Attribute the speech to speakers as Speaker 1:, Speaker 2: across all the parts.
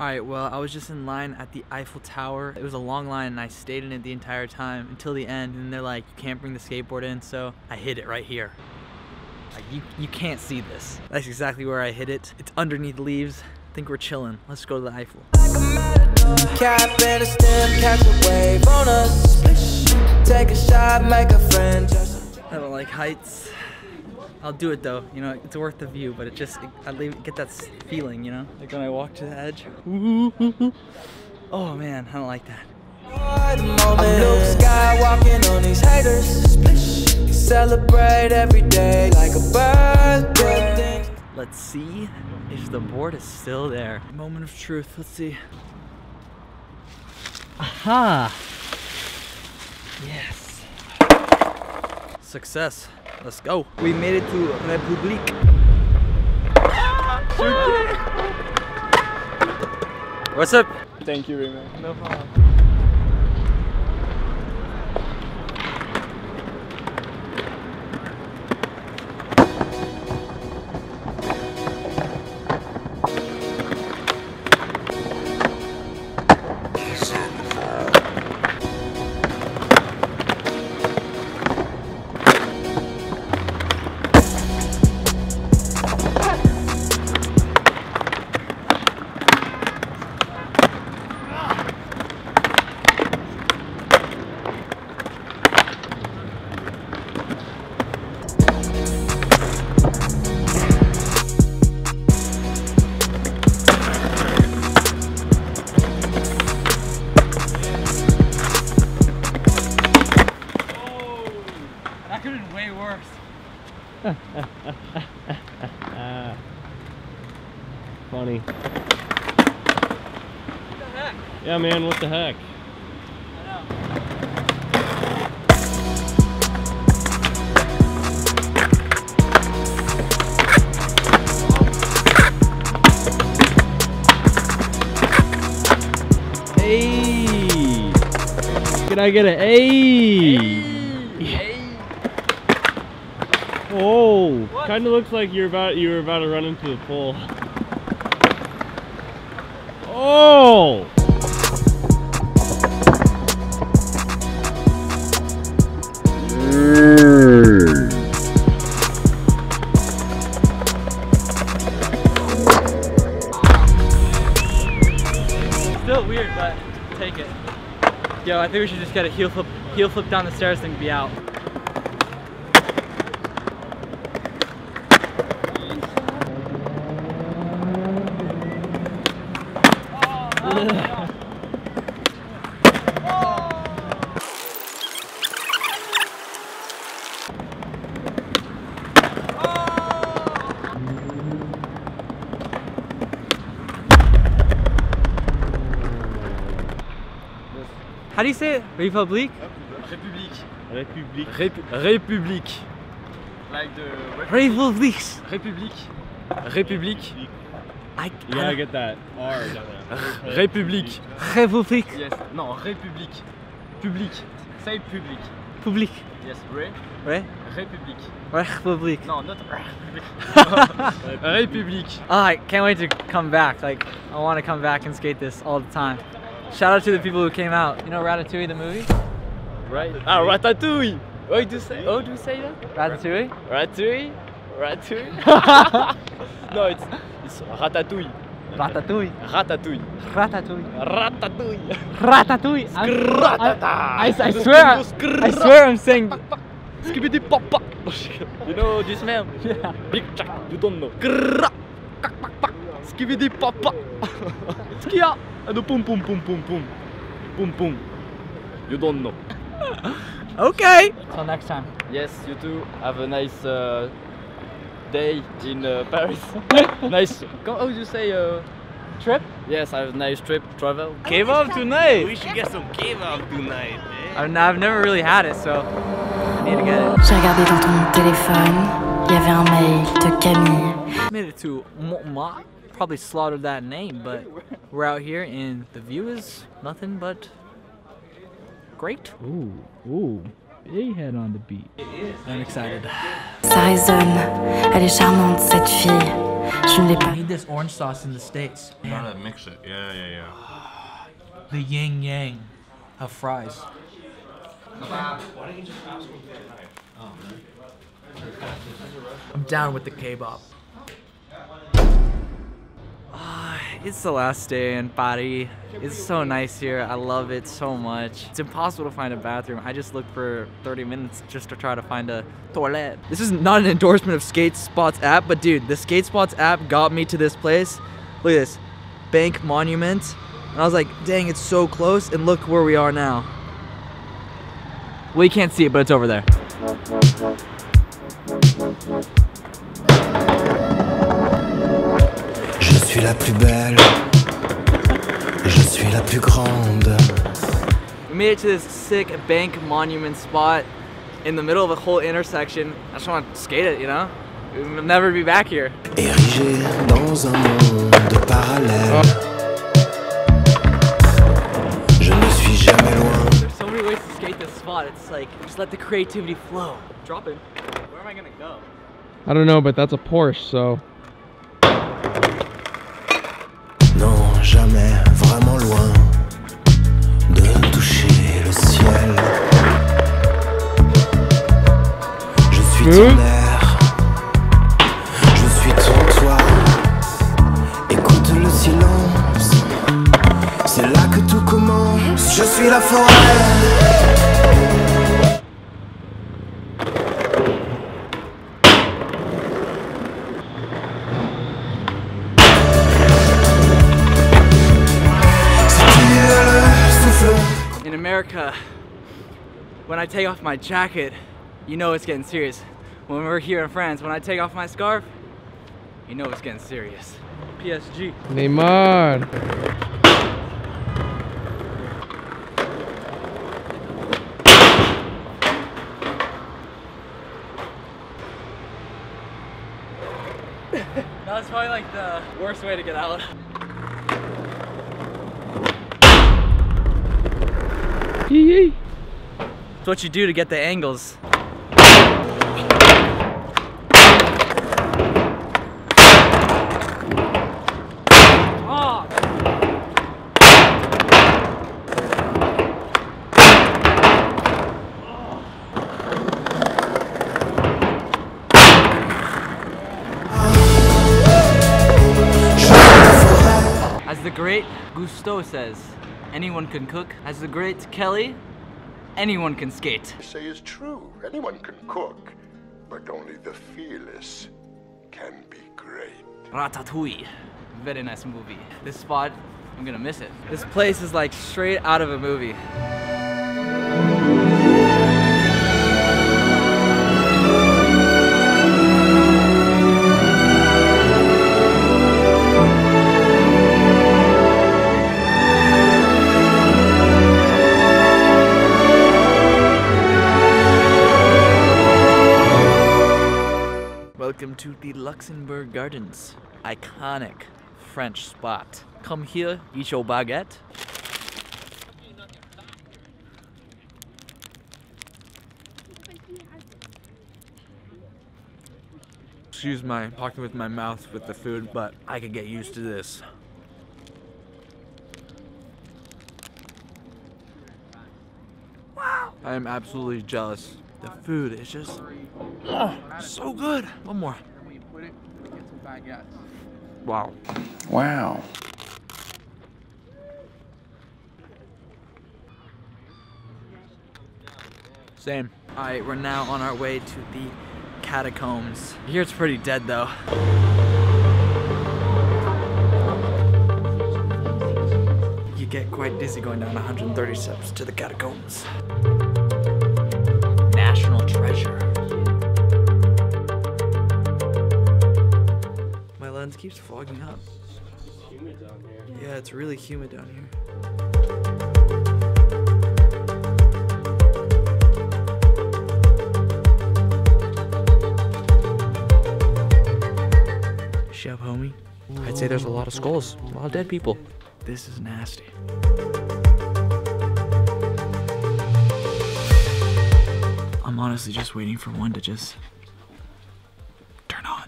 Speaker 1: Alright, well, I was just in line at the Eiffel Tower. It was a long line and I stayed in it the entire time until the end. And they're like, you can't bring the skateboard in, so I hid it right here. Like, you, you can't see this. That's exactly where I hid it. It's underneath the leaves. I think we're chilling. Let's go to the Eiffel.
Speaker 2: Cap and a stem, catch a wave on us. Take a shot, make a friend. Just
Speaker 1: I don't like heights. I'll do it though, you know, it's worth the view, but it just, I leave, get that feeling, you know? Like when I walk to the edge. Oh man, I don't like that.
Speaker 2: enjoy the. Luke Skywalking on these haters. Celebrate every day like a birthday.
Speaker 1: Let's see if the board is still there. Moment of truth, let's see. Aha! Yes. Success. Let's go. We made it to Republique. What's up?
Speaker 3: Thank you, Raymond.
Speaker 1: No problem.
Speaker 3: Funny. Yeah, man, what the heck? Hey! Can I get an A? Oh, Kind of looks like you're about you were about to run into the pole. Oh!
Speaker 1: Still weird, but take it. Yo, I think we should just get a heel flip, heel flip down the stairs and be out. How do you say it?
Speaker 3: République.
Speaker 4: Rép- République. Like the
Speaker 1: Republique.
Speaker 4: République. République.
Speaker 1: I,
Speaker 3: You gotta get that R down there.
Speaker 4: République.
Speaker 1: Republique.
Speaker 4: Yes. Non, République. Public. Say public.
Speaker 1: Public.
Speaker 4: Yes. Ré.
Speaker 1: Ouais?
Speaker 4: République.
Speaker 1: Republique.
Speaker 4: Non, not République. République.
Speaker 1: Oh, I can't wait to come back. Like, I want to come back and skate this all the time. Shout out to the people who came out. You know Ratatouille, the movie?
Speaker 4: Right. Ah, ratatouille. Oh, do you say? Oh, do you say that?
Speaker 1: Ratatouille?
Speaker 4: Ratatouille. Ratatouille. no, it's it's ratatouille.
Speaker 1: Ratatouille.
Speaker 4: Ratatouille.
Speaker 1: Ratatouille.
Speaker 4: Ratatouille.
Speaker 1: Ratatouille. I, I, I swear, I swear I'm saying.
Speaker 4: Skibidi papa. You know this man?
Speaker 1: Yeah.
Speaker 4: Big Jack. You don't know. Skibidi papa. Skia. And the boom, boom, boom, boom. Boom, Pum pum. You don't know.
Speaker 1: Okay. Till next time.
Speaker 4: Yes, you too. Have a nice uh, day in uh, Paris. nice. How how do you say? Uh,
Speaker 1: Trip?
Speaker 4: yes, I have a nice trip, travel.
Speaker 1: Kebab tonight.
Speaker 5: We should get some kebab tonight, man.
Speaker 1: I've, I've never really had it, so I need to get it.
Speaker 6: J'ai regardé dans ton téléphone, il y avait un mail de Camille.
Speaker 1: Made it to Montmartre. Probably slaughtered that name, but we're out here and the view is nothing but great.
Speaker 3: Ooh, ooh. A-head on the beat.
Speaker 1: I'm excited.
Speaker 6: Ça résonne. Elle est charmante, cette fille. Je ne l'ai
Speaker 1: I need this orange sauce in the States.
Speaker 5: You Gotta mix it. Yeah, yeah, yeah.
Speaker 1: The yin yang of fries. I'm down with the kebab. It's the last day in Paris. It's so nice here. I love it so much. It's impossible to find a bathroom. I just looked for 30 minutes just to try to find a toilet. This is not an endorsement of Skate Spots app, but dude, the Skate Spots app got me to this place. Look at this. Bank Monument. And I was like, dang, it's so close. And look where we are now. Well, you can't see it, but it's over there.
Speaker 2: Suis la plus belle. Je suis la plus grande.
Speaker 1: We made it to this sick bank monument spot in the middle of a whole intersection. I just want to skate it, you know? We'll never be back here.
Speaker 2: Érigée dans un monde parallèle. Je ne suis jamais loin.
Speaker 1: There's so many ways to skate this spot. It's like, just let the creativity flow. Drop it. Where am I gonna go?
Speaker 3: I don't know, but that's a Porsche, so
Speaker 2: Air, je suis ton toit. Écoute le silence, c'est là que tout commence. Je suis la forêt.
Speaker 1: In America, when I take off my jacket, you know it's getting serious. When we're here in France, when I take off my scarf, you know it's getting serious. PSG.
Speaker 3: Neymar.
Speaker 1: That was probably like the worst way to get out.
Speaker 3: Yee yee.
Speaker 1: It's what you do to get the angles. Gusteau says, anyone can cook. As the great Kelly, anyone can skate.
Speaker 7: say is true. Anyone can cook, but only the fearless can be great.
Speaker 1: Ratatouille. Very nice movie. This spot, I'm gonna miss it. This place is like straight out of a movie. Welcome to the Luxembourg Gardens. Iconic French spot. Come here, eat your baguette. Excuse my talking with my mouth with the food, but I could get used to this. Wow. I am absolutely jealous. The food is just oh, so good. One more. Wow.
Speaker 7: Wow.
Speaker 1: Same. Alright, we're now on our way to the catacombs. Here it's pretty dead though. You get quite dizzy going down 130 steps to the catacombs. Treasure. My lens keeps fogging up. Yeah, it's really humid down here. Shep, homie. I'd say there's a lot of skulls, a lot of dead people. This is nasty. Honestly just waiting for one to just turn on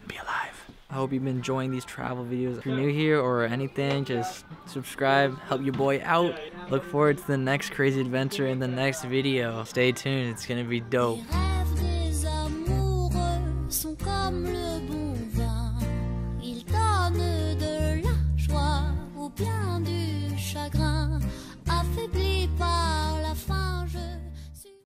Speaker 1: and be alive. I hope you've been enjoying these travel videos. If you're new here or anything, just subscribe, help your boy out. Look forward to the next crazy adventure in the next video. Stay tuned, it's gonna be dope.